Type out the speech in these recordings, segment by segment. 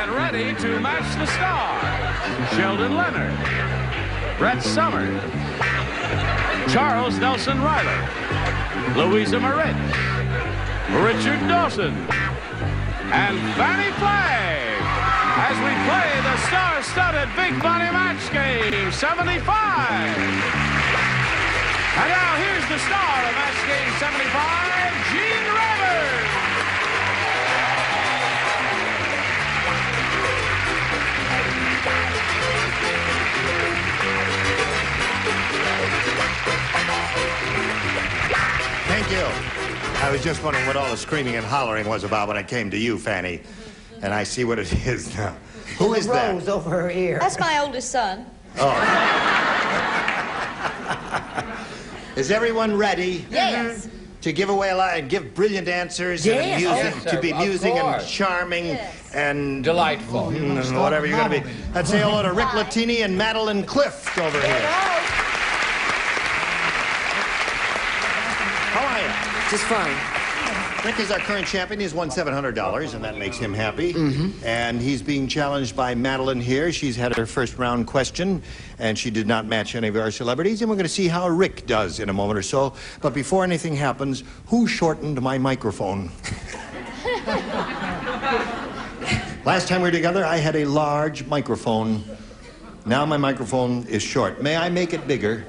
Get ready to match the star. Sheldon Leonard, Brett Somers, Charles Nelson Reilly, Louisa Moritz, Richard Dawson, and Fannie Flagg as we play the star-studded Big Money Match Game 75. And now here's the star of Match Game 75, Gene Thank you. I was just wondering what all the screaming and hollering was about when I came to you, Fannie. And I see what it is now. Who is that? Rose over her ear. That's my oldest son. Oh. Is everyone ready Yes. to give away a lot and give brilliant answers Yes. and amusing, Yes, to be of amusing and charming Yes. and Delightful. Mm, whatever you're going to be. Let's say hello to Rick Latini and Madeline Clift over here. How are you? Just fine. Rick is our current champion. He's won $700, and that makes him happy. Mm-hmm. And he's being challenged by Madeline here. She's had her first round question, and she did not match any of our celebrities. And we're going to see how Rick does in a moment or so. But before anything happens, who shortened my microphone? Last time we were together, I had a large microphone. Now my microphone is short. May I make it bigger?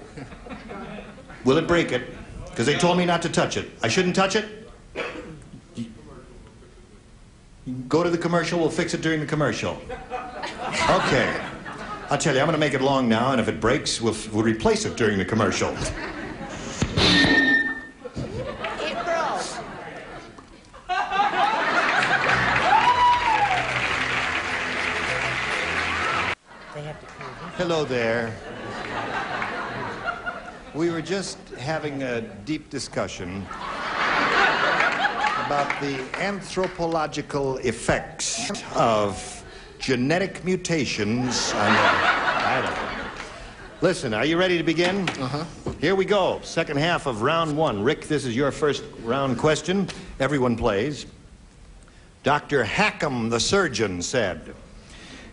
Will it break it? Because they told me not to touch it. I shouldn't touch it? Go to the commercial, we'll fix it during the commercial. Okay. I'll tell you, I'm going to make it long now, and if it breaks, we'll, we'll replace it during the commercial. It broke. They have to prove it. Hello there. We were just having a deep discussion about the anthropological effects of genetic mutations on the. I know. Listen, are you ready to begin? Uh-huh. Here we go. Second half of round one. Rick, this is your first round question. Everyone plays. Dr. Hackham, the surgeon, said,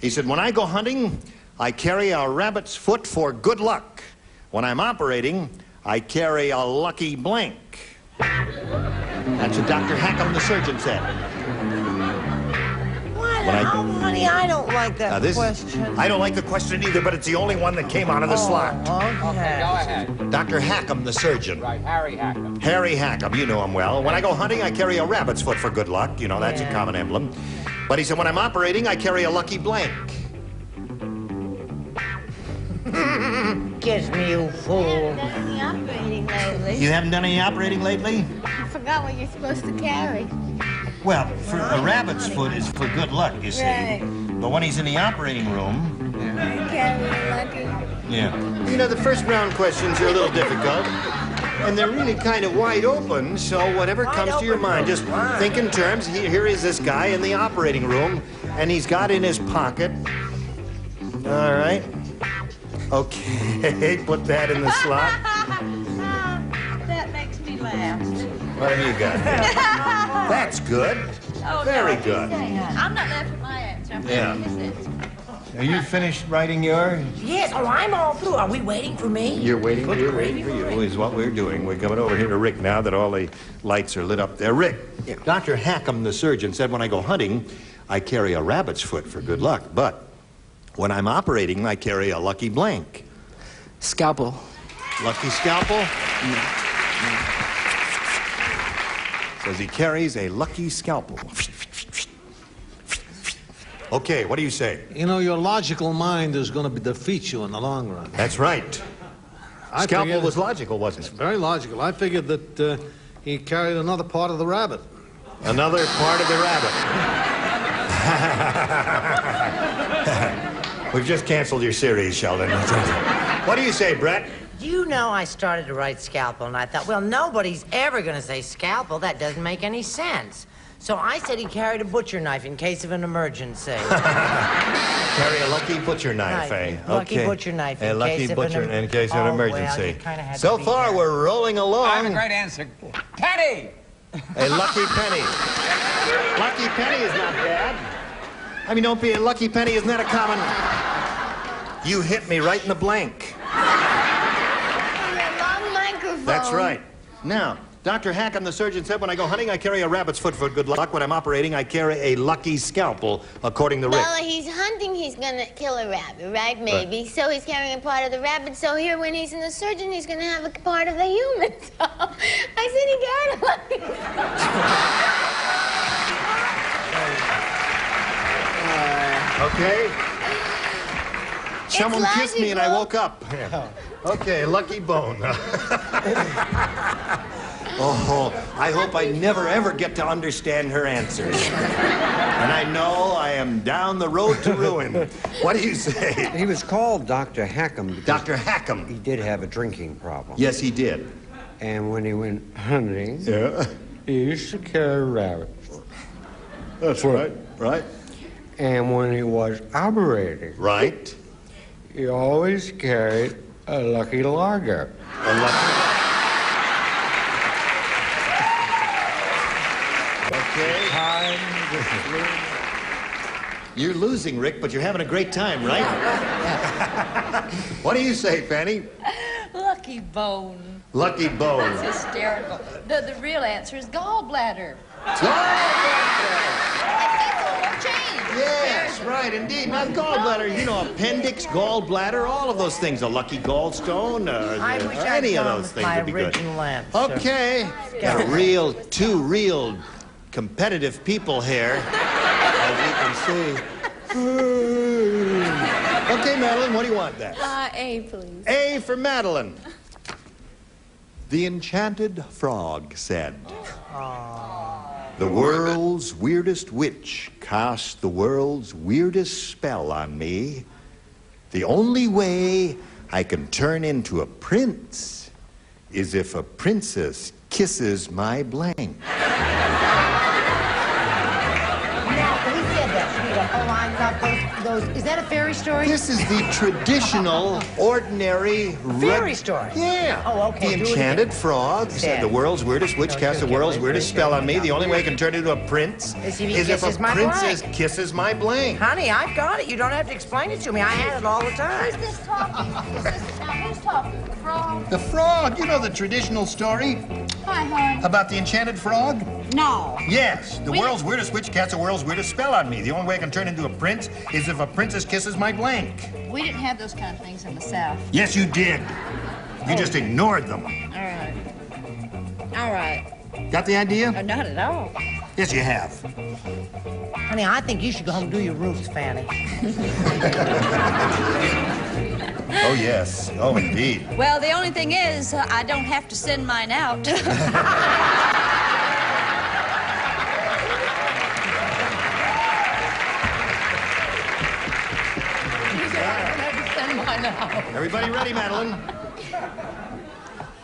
he said, When I go hunting, I carry a rabbit's foot for good luck. When I'm operating, I carry a lucky blank. That's what Dr. Hackham, the surgeon, said. Why, When I- oh, honey, I don't like that Now, this question. I don't like the question either, but it's the only one that came out of the oh, slot. Oh, okay. Go ahead. Dr. Hackham, the surgeon. Right, Harry Hackham. Harry Hackham, you know him well. When I go hunting, I carry a rabbit's foot for good luck. You know, that's a common emblem. But he said, when I'm operating, I carry a lucky blank. Kiss me, you fool. lately. You haven't done any operating lately? I forgot what you're supposed to carry. Well, for a rabbit's foot is for good luck, you see. Right. But when he's in the operating room, You carry lucky. yeah. You know, the first round questions are a little difficult. And they're really kind of wide open, so whatever Wide comes to your mind, just what? think in terms. Here is this guy in the operating room, and he's got in his pocket. All right. Okay, put that in the slot. What have you got? That's good. Oh, Very no. good. I'm not laughing at my answer. I'm Yeah. laughing at this. Are you finished writing yours? Yes, oh, I'm all through. Are we waiting for me? You're waiting for Put you, gravy waiting for you for is what we're doing. We're coming over here to Rick now that all the lights are lit up there. Rick, Dr. Hackham, the surgeon, said when I go hunting, I carry a rabbit's foot for good luck. But when I'm operating, I carry a lucky blank. Scalpel. Lucky scalpel? Says he carries a lucky scalpel. Okay, what do you say? You know, your logical mind is going to defeat you in the long run. That's right. I Scalpel was logical, wasn't it? Very logical. I figured that uh, he carried another part of the rabbit. Another part of the rabbit. We've just canceled your series, Sheldon. what do you say, Brett? You know I started to write scalpel, and I thought, well, nobody's ever going to say scalpel. That doesn't make any sense. So I said he carried a butcher knife in case of an emergency. Carry a lucky butcher knife, Knife. eh? Lucky butcher knife A in lucky case of butcher an em- in case of Oh, an well, emergency. you kinda had so far, there. we're rolling along. I have a great answer. Penny! A lucky penny. lucky penny is not bad. I mean, don't be a lucky penny. Isn't that a common? You hit me right in the blank. Long microphone. That's right. Now, Dr. Hackham, the surgeon, said when I go hunting, I carry a rabbit's foot for good luck. When I'm operating, I carry a lucky scalpel, according to Rick. Well, he's hunting, he's gonna kill a rabbit, right? Maybe. So he's carrying a part of the rabbit. So here, when he's in the surgeon, he's gonna have a part of the human. So I said he carried a lucky. Okay? Someone kissed me and I woke up. Okay, lucky bone. oh, I hope I never ever get to understand her answers. and I know I am down the road to ruin. What do you say? He was called Dr. Hackham Dr. Dr. he did have a drinking problem. Yes, he did. And when he went hunting, Yeah. he used to carry rabbits. That's right. Right? And when he was operating, Right. he always carried a lucky lager. A lucky. Okay. You're losing, Rick, but you're having a great time, right? what do you say, Fannie? Lucky bone. Lucky bone. That's hysterical. The, the real answer is gallbladder. Yes, right, indeed. Not gallbladder, you know, appendix, gallbladder, all of those things. A lucky gallstone, uh, I uh, wish I'd any of gone those with things my would be good. original answer. Okay, got a real, two real competitive people here, as you can see. Okay, Madeline, what do you want then? Uh, A, please. A for Madeline. The enchanted frog said, The world's weirdest witch cast the world's weirdest spell on me. The only way I can turn into a prince is if a princess kisses my blank. those, those? Is that a fairy story? This is the traditional, ordinary Fairy story? Yeah. Oh, okay, The do enchanted frog said, "The world's weirdest witch No, cast the world's weirdest please, spell on me. The only way I can turn into a prince Is if he is if a princess blank. kisses my blank." Honey, I've got it. You don't have to explain it to me. I had it all the time. Who's this talking? Who's this, now, who's talking? The frog? The frog, you know the traditional story Hi, hon. about the enchanted frog? No. Yes, the We- world's weirdest witch casts the world's weirdest spell on me. The only way I can turn into a prince is if a princess kisses my blank. We didn't have those kind of things in the South. Yes, you did. You just ignored them. All right. All right. Got the idea? Uh, not at all. Yes, you have. Honey, I think you should go home and do your roots, Fannie. Oh, yes. Oh, indeed. Well, the only thing is, uh, I don't have to send mine out. Everybody ready, Madeline?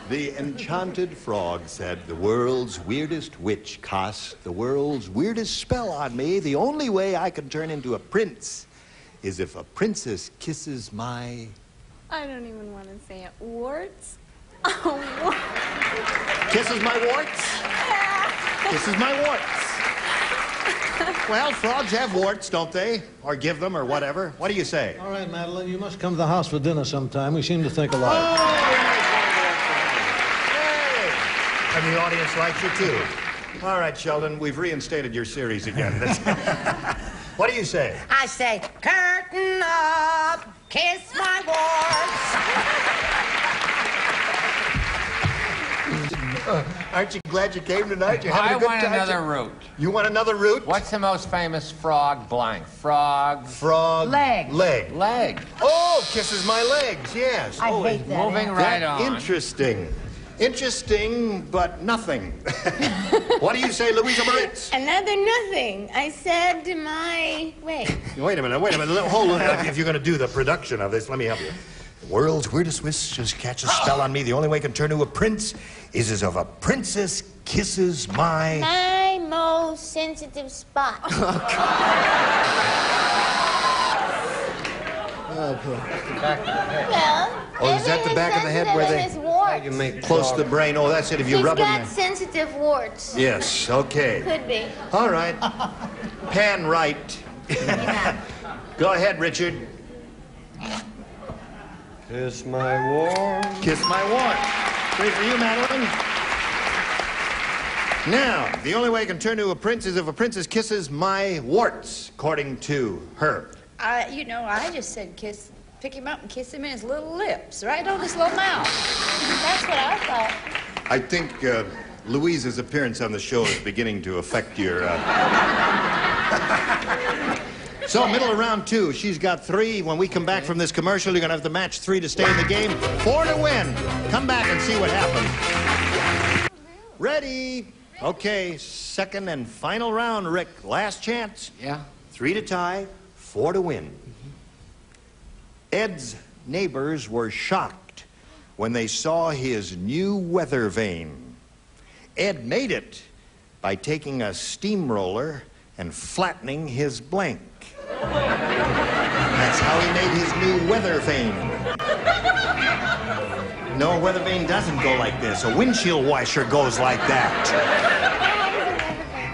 The enchanted frog said, The world's weirdest witch cast the world's weirdest spell on me. The only way I can turn into a prince is if a princess kisses my. I don't even want to say it. Warts? Oh, warts. Kisses my warts? Kisses my warts. Well, frogs have warts, don't they? Or give them, or whatever. What do you say? All right, Madeline, you must come to the house for dinner sometime. We seem to think alike. Oh, hey! And the audience likes you too. All right, Sheldon, we've reinstated your series again. what do you say? I say, curtain up, kiss my warts. Aren't you glad you came tonight? You're having I a good want time? another route. You want another route? What's the most famous frog blank? Frog Frog. Leg. Leg. leg. Oh, kisses my legs. Yes. I oh, hate that. Moving answer. right that on. Interesting. Interesting, but nothing. what do you say, Louisa Moritz? Another nothing. I said to my. Wait. Wait a minute, wait a minute. Hold on. If you're going to do the production of this, let me help you. The world's weirdest witch just catches a spell on me. The only way I can turn to a prince is as if a princess kisses my. My most sensitive spot. Oh, oh, well, Oh, is that the back of the head where they- in. You make Close to the brain. Oh, that's it. If you He's rub got them. sensitive warts. Yes, okay. Could be. All right. Pan right, Go ahead, Richard. Kiss my warm. Kiss my warm. Three for you, Madeline. Now, the only way I can turn to a prince is if a princess kisses my warts, according to her. I, you know, I just said kiss, pick him up and kiss him in his little lips, right on his little mouth. That's what I thought. I think uh, Louise's appearance on the show is beginning to affect your. Uh... so, middle of round two, she's got three. When we come back from this commercial, you're going to have to match three to stay in the game, four to win. Come back and see what happens. Ready? Okay, second and final round, Rick. Last chance. Yeah? Three to tie, four to win. Mm-hmm. Ed's neighbors were shocked when they saw his new weather vane. Ed made it by taking a steamroller and flattening his blank. That's how he made his new weather vane. No, a weather vane doesn't go like this. A windshield washer goes like that.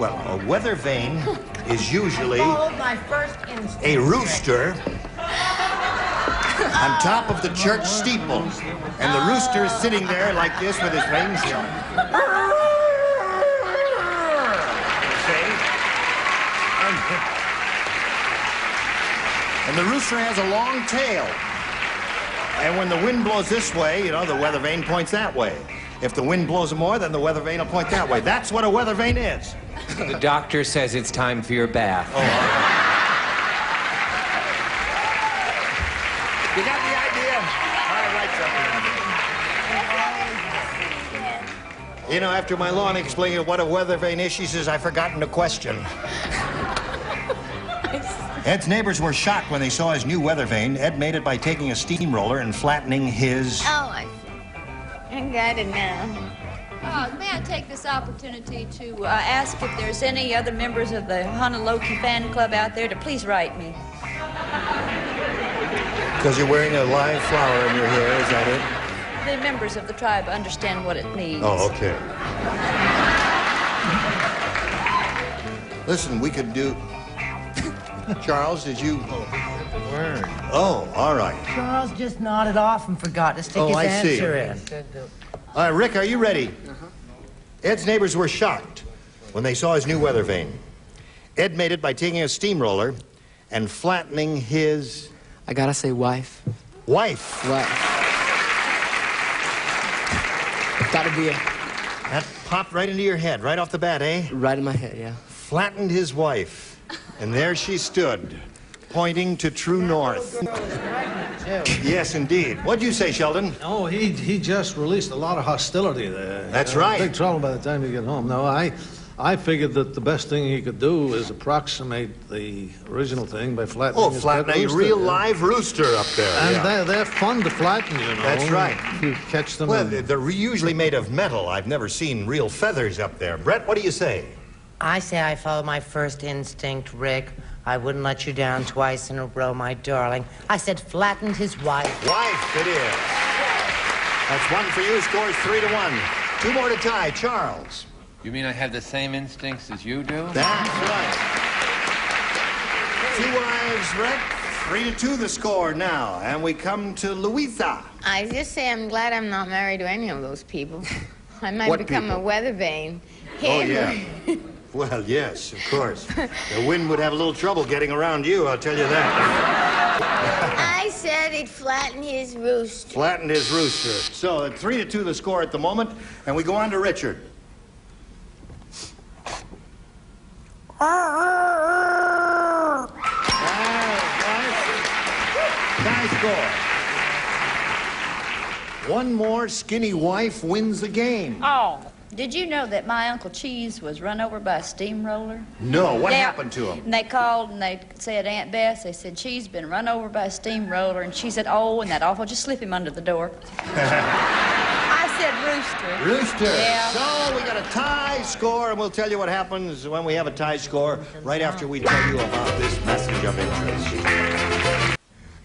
Well, a weather vane is usually a rooster on top of the church steeple. And the rooster is sitting there like this with his wings. See? And the rooster has a long tail. And when the wind blows this way, you know, the weather vane points that way. If the wind blows more, then the weather vane will point that way. That's what a weather vane is. The doctor says it's time for your bath. Oh, you got the idea? All right, something. You know, after my long explaining what a weather vane is, she says, I've forgotten the question. Ed's neighbors were shocked when they saw his new weather vane. Ed made it by taking a steamroller and flattening his. Oh, I, I got it now. Uh, may I take this opportunity to uh, ask if there's any other members of the Honolulu fan club out there to please write me? Because you're wearing a live flower in your hair, is that it? The members of the tribe understand what it means. Oh, okay. Listen, we could do. Charles, did you. Oh, all right. Charles just nodded off and forgot to stick Oh, his I see. answer in. All right, Rick, are you ready? Uh -huh. Ed's neighbors were shocked when they saw his new weather vane. Ed made it by taking a steamroller and flattening his I gotta say, wife. wife. Wife. Gotta be a, That popped right into your head, right off the bat, eh? right in my head, yeah. Flattened his wife. And there she stood, pointing to true north. Yes, indeed. What'd you say, Sheldon? Oh, he, he just released a lot of hostility there. That's right. Big trouble by the time you get home. No, I, I figured that the best thing he could do is approximate the original thing by flattening Oh, his flatten a real yeah. live rooster up there. And yeah. they're, they're fun to flatten, you know. That's right. You catch them. Well, in- they're usually made of metal. I've never seen real feathers up there. Brett, what do you say? I say I follow my first instinct, Rick. I wouldn't let you down twice in a row, my darling. I said flattened his wife. Wife, it is. That's one for you. Scores three to one. Two more to tie. Charles. You mean I have the same instincts as you do? That's right. Two wives, Rick. Three to two the score now. And we come to Louisa. I just say I'm glad I'm not married to any of those people. I might What become people? a weather vane. Oh, yeah. Well, yes, of course. The wind would have a little trouble getting around you, I'll tell you that. I said it flattened his roost. Flattened his rooster. So, at three to two the score at the moment, and we go on to Richard. Tie score. One more skinny wife wins the game. Oh, did you know that my Uncle Cheese was run over by a steamroller? No, what happened to him? And they called and they said, Aunt Bess, they said, Cheese been run over by a steamroller. And she said, oh, and that awful, just slip him under the door. I said rooster. Rooster. Yeah. So we got a tie score, and we'll tell you what happens when we have a tie score right after we tell you about this message of interest.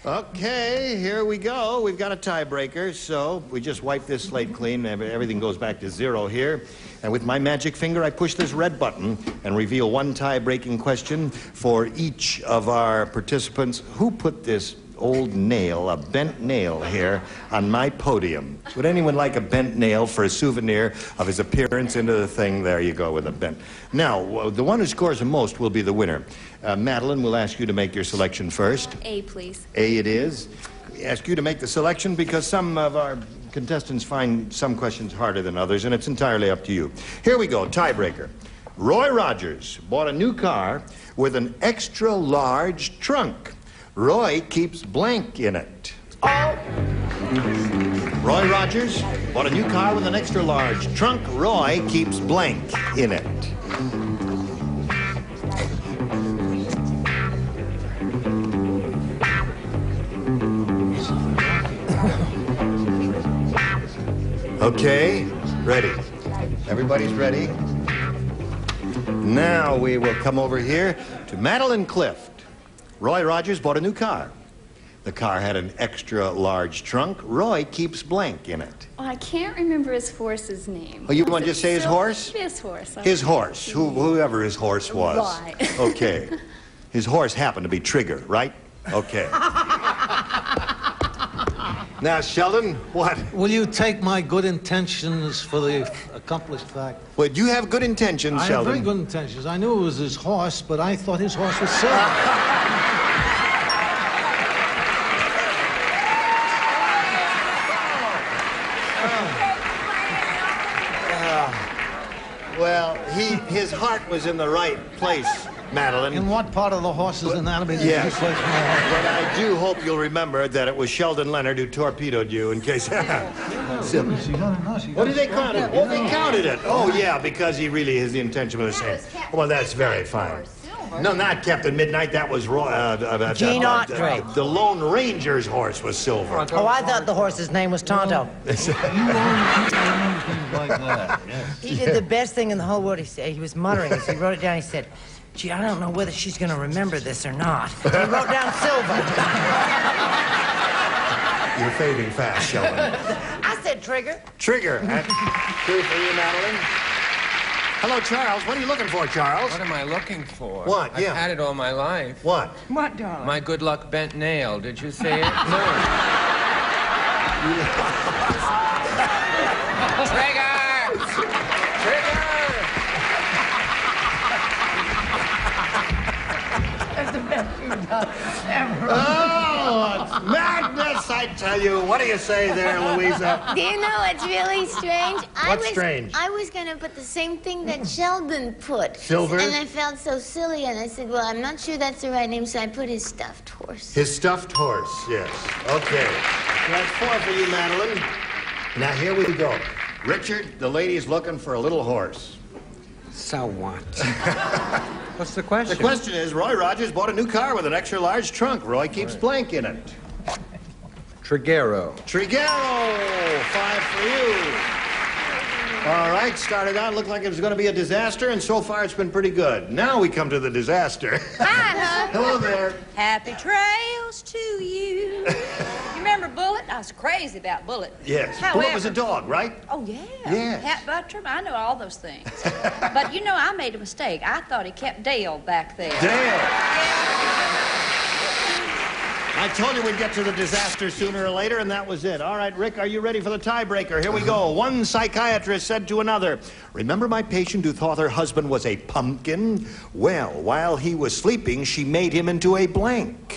Okay, here we go. We've got a tiebreaker, so we just wipe this slate clean. Everything goes back to zero here. And with my magic finger, I push this red button and reveal one tie-breaking question for each of our participants. Who put this old nail, a bent nail here, on my podium? Would anyone like a bent nail for a souvenir of his appearance into the thing? There you go with a bent. Now, the one who scores the most will be the winner. Uh, Madeline, we'll ask you to make your selection first. A, please. A it is. We ask you to make the selection because some of our contestants find some questions harder than others, and it's entirely up to you. Here we go, tiebreaker. Roy Rogers bought a new car with an extra large trunk. Roy keeps blank in it. Oh! Roy Rogers bought a new car with an extra large trunk. Roy keeps blank in it. Okay, ready. Everybody's ready. Now we will come over here to Madeline Clift. Roy Rogers bought a new car. The car had an extra large trunk. Roy keeps blank in it. Oh, I can't remember his horse's name. Oh, you Was want to just say his horse? His horse. His horse, who, whoever his horse was. Right. Okay. His horse happened to be Trigger, right? Okay. now, Sheldon, what? Will you take my good intentions for the accomplished fact? Well, you have good intentions, Sheldon? I have very good intentions. I knew it was his horse, but I thought his horse was silver. Well, he his heart was in the right place, Madeline. In what part of the horse's anatomy did Yes. you place my heart? But I do hope you'll remember that it was Sheldon Leonard who torpedoed you in case. So- what did they count it? Oh, they counted it. Oh, yeah, because he really, his intention was the same. Well, that's very fine. No, not Captain Midnight. That was Roy, uh, uh, uh, Gene uh, Autry. uh, the Lone Ranger's horse was silver. Oh, I thought the horse's name was Tonto. like that. He did the best thing in the whole world. He said he was muttering as he wrote it down. He said, "Gee, I don't know whether she's going to remember this or not." He wrote down silver. You're fading fast, Sheldon. I said trigger. Trigger. uh, Two for you, Madeline. Hello, Charles. What are you looking for, Charles? What am I looking for? What? I've Yeah. had it all my life. What? What, darling? My good luck bent nail. Did you see it? No. Trigger! Trigger! That's the best dog Oh, it's madness, I tell you. What do you say there, Louisa? Do you know what's really strange? I What's was, strange? I was going to put the same thing that Sheldon put. Silver? And I felt so silly, and I said, well, I'm not sure that's the right name, so I put his stuffed horse. His stuffed horse, yes. Okay. That's four for you, Madeline. Now, here we go. Richard, the lady's looking for a little horse. So what? What's the question? The question? is Roy Rogers bought a new car with an extra large trunk. Roy keeps blank in it. Trigero. Trigero, five for you. All right, started out, looked like it was going to be a disaster, and so far it's been pretty good. Now we come to the disaster. Hi, uh-huh. Hello there. Happy trails to you. you remember Bullet? I was crazy about Bullet. Yes. However, Bullet was a dog, right? Oh, yeah. Yes. Pat Buttram, I know all those things. but you know, I made a mistake. I thought he kept Dale back there. Dale. I told you we'd get to the disaster sooner or later, and that was it. All right, Rick, are you ready for the tiebreaker? Here we go. Mm-hmm. One psychiatrist said to another, Remember my patient who thought her husband was a pumpkin? Well, while he was sleeping, she made him into a blank.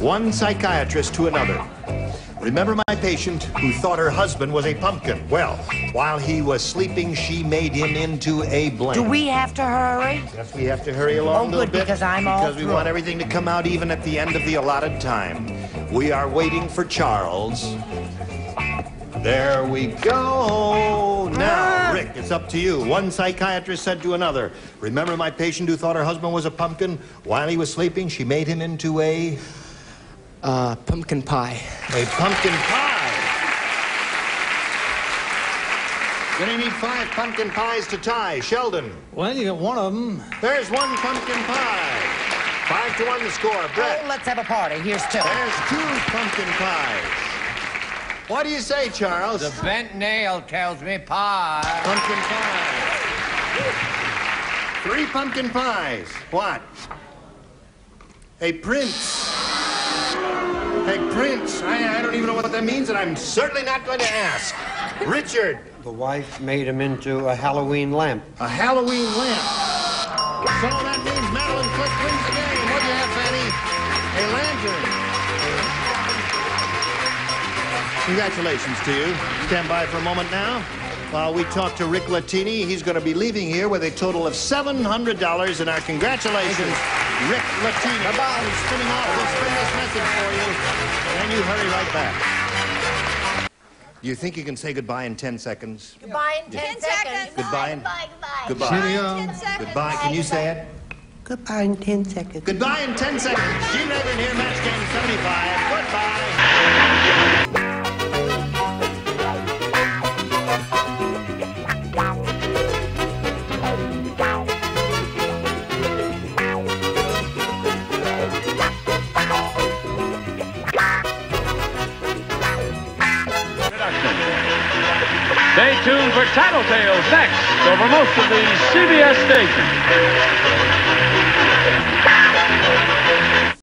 One psychiatrist to another. Remember my patient who thought her husband was a pumpkin? Well, while he was sleeping, she made him into a blank. Do we have to hurry? Yes, we have to hurry along Oh, a little good, bit because I'm all because we through. want everything to come out even at the end of the allotted time. We are waiting for Charles. There we go. Now, ah. Rick, it's up to you. One psychiatrist said to another, "Remember my patient who thought her husband was a pumpkin? While he was sleeping, she made him into a Uh, pumpkin pie. a pumpkin pie." Gonna need five pumpkin pies to tie. Sheldon, Well, you got one of them. there's one pumpkin pie. Five to one the score. Brett. Oh, let's have a party. Here's two. There's two pumpkin pies. What do you say, Charles? The bent nail tells me pie. Pumpkin pie. Three pumpkin pies. What? A prince. A prince. I, I don't even know what that means, and I'm certainly not going to ask. Richard. The wife made him into a Halloween lamp. A Halloween lamp. So that means Madeline Clift wins the game. What do you have, Fannie? A lantern. Congratulations to you. Stand by for a moment now. While we talk to Rick Latini, he's going to be leaving here with a total of $700, and our congratulations, Rick Latini. Bye-bye. He's spinning off. We'll spin this message for you, and you hurry right back. Do you think you can say goodbye in 10 seconds? Goodbye in 10, Ten seconds. Goodbye. Goodbye, goodbye. Goodbye. Cheerio. Ten seconds. Goodbye. Can you say it? Goodbye in 10 seconds. Goodbye in 10 seconds. Gene Rayburn here, Match Game 75. Goodbye. Stay tuned for Tattletales next over most of the CBS stations.